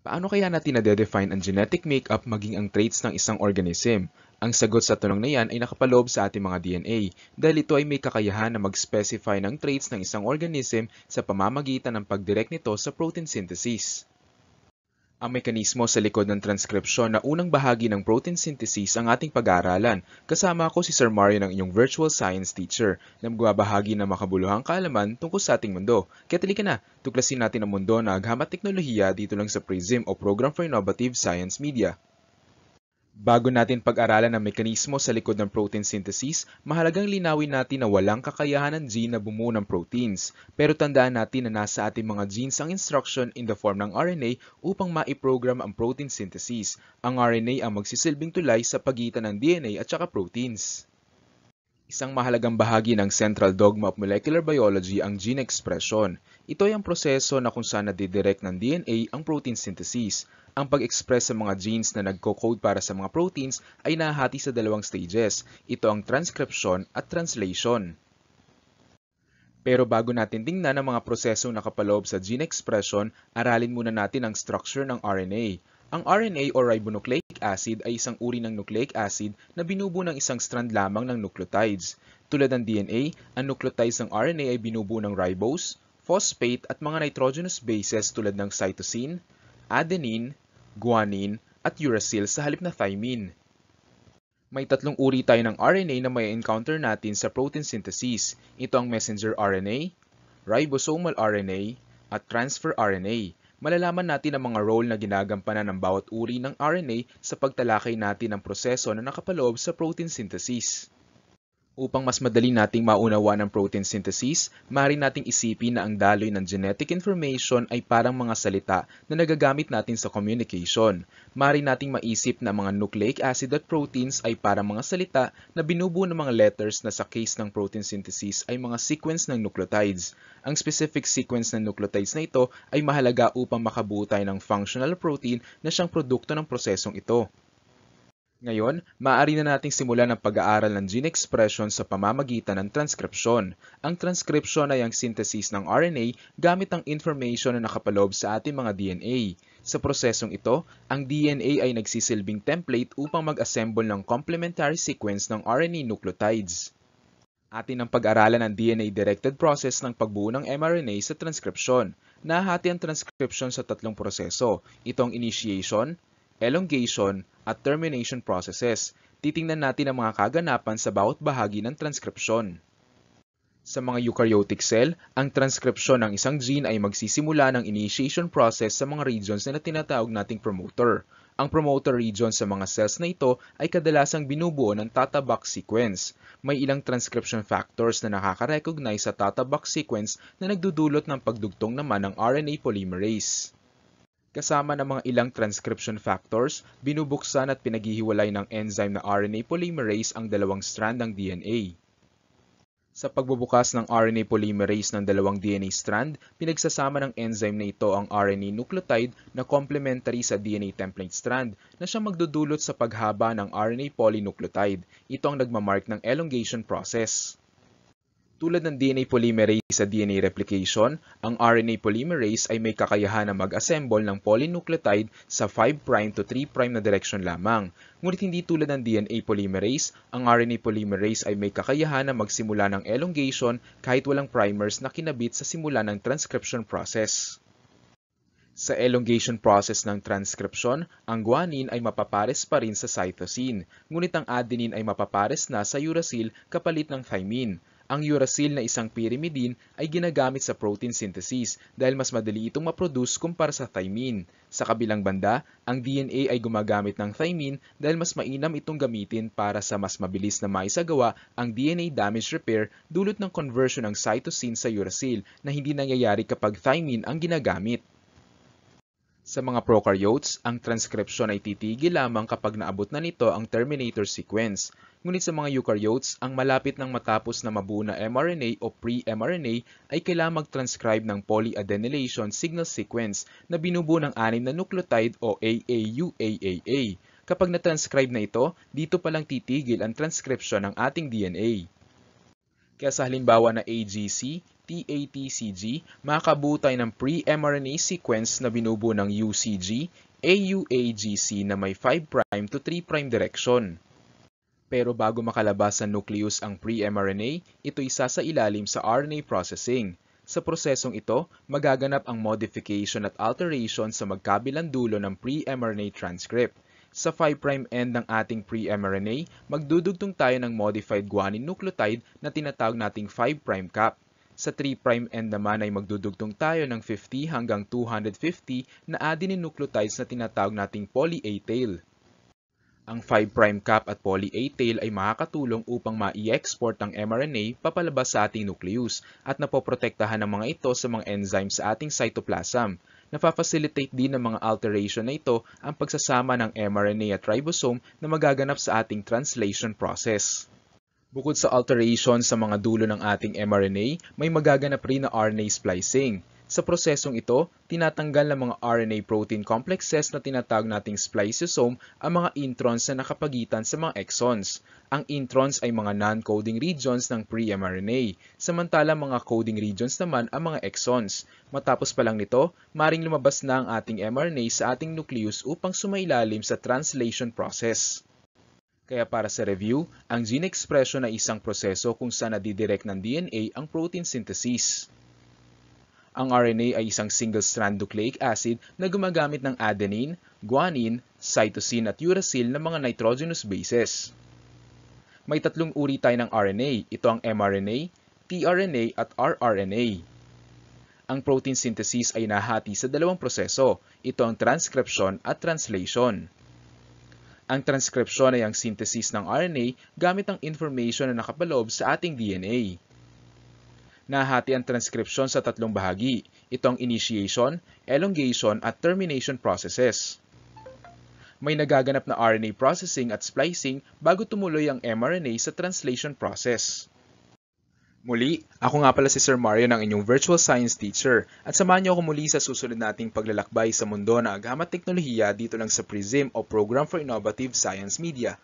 Paano kaya natin na-define ang genetic makeup maging ang traits ng isang organism? Ang sagot sa tanong na yan ay nakapaloob sa ating mga DNA dahil ito ay may kakayahan na mag-specify ng traits ng isang organism sa pamamagitan ng pagdirect nito sa protein synthesis. Ang mekanismo sa likod ng transkripsyon na unang bahagi ng protein synthesis ang ating pag-aaralan. Kasama ako si Sir Mario ng inyong virtual science teacher na magbabahagi ng makabuluhang kaalaman tungkol sa ating mundo. Kaya talika na, tuklasin natin ang mundo na aghamat teknolohiya dito lang sa PRISM o Program for Innovative Science Media. Bago natin pag-aralan ang mekanismo sa likod ng protein synthesis, mahalagang linawin natin na walang kakayahan ng gene na bumuo ng proteins. Pero tandaan natin na nasa ating mga genes ang instruction in the form ng RNA upang maiprogram ang protein synthesis. Ang RNA ang magsisilbing tulay sa pagitan ng DNA at saka proteins. Isang mahalagang bahagi ng central dogma of molecular biology ang gene expression. Ito ay ang proseso na kung saan nadidirect ng DNA ang protein synthesis. Ang pag-express sa mga genes na nagko-code para sa mga proteins ay nahati sa dalawang stages. Ito ang transcription at translation. Pero bago natin tingnan ang mga prosesong nakapaloob sa gene expression, aralin muna natin ang structure ng RNA. Ang RNA o ribonucleic acid ay isang uri ng nucleic acid na binubuo ng isang strand lamang ng nucleotides. Tulad ng DNA, ang nucleotides ng RNA ay binubuo ng ribose, phosphate at mga nitrogenous bases tulad ng cytosine, adenine, guanine, at uracil sa halip na thymine. May tatlong uri tayo ng RNA na may encounter natin sa protein synthesis. Ito ang messenger RNA, ribosomal RNA, at transfer RNA. Malalaman natin ang mga role na ginagampanan ng bawat uri ng RNA sa pagtalakay natin ng proseso na nakapaloob sa protein synthesis. Upang mas madali nating maunawa ng protein synthesis, maaari nating isipin na ang daloy ng genetic information ay parang mga salita na nagagamit natin sa communication. Maaari nating maisip na mga nucleic acid at proteins ay parang mga salita na binubuo ng mga letters na sa case ng protein synthesis ay mga sequence ng nucleotides. Ang specific sequence ng nucleotides na ito ay mahalaga upang makabuo tayo ng functional protein na siyang produkto ng prosesong ito. Ngayon, maaari na nating simulan ang pag-aaral ng gene expression sa pamamagitan ng transcription. Ang transcription ay ang synthesis ng RNA gamit ang information na nakapaloob sa ating mga DNA. Sa prosesong ito, ang DNA ay nagsisilbing template upang mag-assemble ng complementary sequence ng RNA nucleotides. Atin ang pag-aralan ng DNA-directed process ng pagbuo ng mRNA sa transcription. Nahati ang transcription sa tatlong proseso. Itong initiation, elongation, at termination processes. Titingnan natin ang mga kaganapan sa bawat bahagi ng transkripsyon. Sa mga eukaryotic cell, ang transkripsyon ng isang gene ay magsisimula ng initiation process sa mga regions na tinatawag nating promoter. Ang promoter region sa mga cells na ito ay kadalasang binubuo ng Tata box sequence. May ilang transcription factors na nakaka-recognize sa Tata box sequence na nagdudulot ng pagdugtong naman ng RNA polymerase. Kasama ng mga ilang transcription factors, binubuksan at pinaghihiwalay ng enzyme na RNA polymerase ang dalawang strand ng DNA. Sa pagbubukas ng RNA polymerase ng dalawang DNA strand, pinagsasama ng enzyme na ito ang RNA nucleotide na complementary sa DNA template strand na siyang magdudulot sa paghaba ng RNA polynucleotide. Ito ang nagmamark ng elongation process. Tulad ng DNA polymerase sa DNA replication, ang RNA polymerase ay may kakayahan na mag-assemble ng polynucleotide sa 5' to 3' na direksyon lamang. Ngunit hindi tulad ng DNA polymerase, ang RNA polymerase ay may kakayahan na magsimula ng elongation kahit walang primers na kinabit sa simula ng transcription process. Sa elongation process ng transcription, ang guanine ay mapapares pa rin sa cytosine, ngunit ang adenine ay mapapares na sa uracil kapalit ng thymine. Ang uracil na isang pyrimidine ay ginagamit sa protein synthesis dahil mas madali itong maproduce kumpara sa thymine. Sa kabilang banda, ang DNA ay gumagamit ng thymine dahil mas mainam itong gamitin para sa mas mabilis na maisagawa ang DNA damage repair dulot ng conversion ng cytosine sa uracil na hindi nangyayari kapag thymine ang ginagamit. Sa mga prokaryotes, ang transcription ay titigil lamang kapag naabot na nito ang terminator sequence. Ngunit sa mga eukaryotes, ang malapit ng matapos na mabuo na mRNA o pre-mRNA ay kailangang mag-transcribe ng polyadenylation signal sequence na binubuo ng anim na nucleotide o AAUAAA. Kapag na-transcribe na ito, dito palang titigil ang transcription ng ating DNA. Kaya sa halimbawa na AGC, TATCG, makakabuo ng pre-mRNA sequence na binubuo ng UCG, AUAGC na may 5' to 3' direction. Pero bago makalabas sa nucleus ang pre-mRNA, ito isa sa ilalim sa RNA processing. Sa prosesong ito, magaganap ang modification at alteration sa magkabilang dulo ng pre-mRNA transcript. Sa 5' end ng ating pre-mRNA, magdudugtong tayo ng modified guanine nucleotide na tinatawag nating 5' cap. Sa 3' end naman ay magdudugtong tayo ng 50 hanggang 250 na adenine nucleotides na tinatawag nating poly-A tail. Ang 5' cap at poly-A tail ay makakatulong upang ma-export ang mRNA papalabas sa ating nucleus at napoprotektahan ng mga ito sa mga enzymes sa ating cytoplasm. Napafacilitate din ng mga alteration na ito ang pagsasama ng mRNA at ribosome na magaganap sa ating translation process. Bukod sa alteration sa mga dulo ng ating mRNA, may magaganap rin na RNA splicing. Sa prosesong ito, tinatanggal ng mga RNA protein complexes na tinatawag nating spliceosome ang mga introns na nakapagitan sa mga exons. Ang introns ay mga non-coding regions ng pre-mRNA, samantala mga coding regions naman ang mga exons. Matapos pa lang nito, maring lumabas na ang ating mRNA sa ating nucleus upang sumailalim sa translation process. Kaya para sa review, ang gene expression ay isang proseso kung saan nadidirect ng DNA ang protein synthesis. Ang RNA ay isang single-strand nucleic acid na gumagamit ng adenine, guanine, cytosine at uracil na mga nitrogenous bases. May tatlong uri tayo ng RNA. Ito ang mRNA, tRNA at rRNA. Ang protein synthesis ay nahati sa dalawang proseso. Ito ang transcription at translation. Ang transcription ay ang synthesis ng RNA gamit ang information na nakapaloob sa ating DNA. Nahati ang transcription sa tatlong bahagi. Ito ang initiation, elongation at termination processes. May nagaganap na RNA processing at splicing bago tumuloy ang mRNA sa translation process. Muli, ako nga pala si Sir Mario ng inyong virtual science teacher at samahan niyo ako muli sa susunod nating paglalakbay sa mundo ng agamat teknolohiya dito lang sa PRISM o Program for Innovative Science Media.